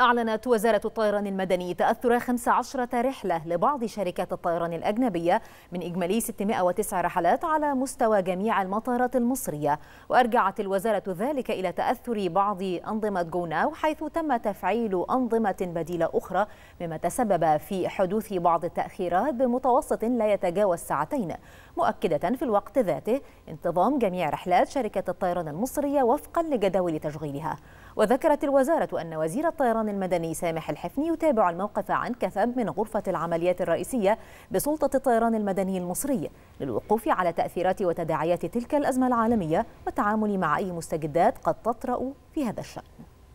أعلنت وزارة الطيران المدني تأثر 15 رحلة لبعض شركات الطيران الأجنبية من إجمالي 609 رحلات على مستوى جميع المطارات المصرية. وأرجعت الوزارة ذلك إلى تأثر بعض أنظمة جوناو حيث تم تفعيل أنظمة بديلة أخرى مما تسبب في حدوث بعض التأخيرات بمتوسط لا يتجاوز ساعتين. مؤكدة في الوقت ذاته انتظام جميع رحلات شركة الطيران المصرية وفقا لجداول تشغيلها. وذكرت الوزارة أن وزير الطيران المدني سامح الحفني يتابع الموقف عن كثب من غرفة العمليات الرئيسية بسلطة الطيران المدني المصري للوقوف على تأثيرات وتداعيات تلك الأزمة العالمية والتعامل مع أي مستجدات قد تطرأ في هذا الشأن.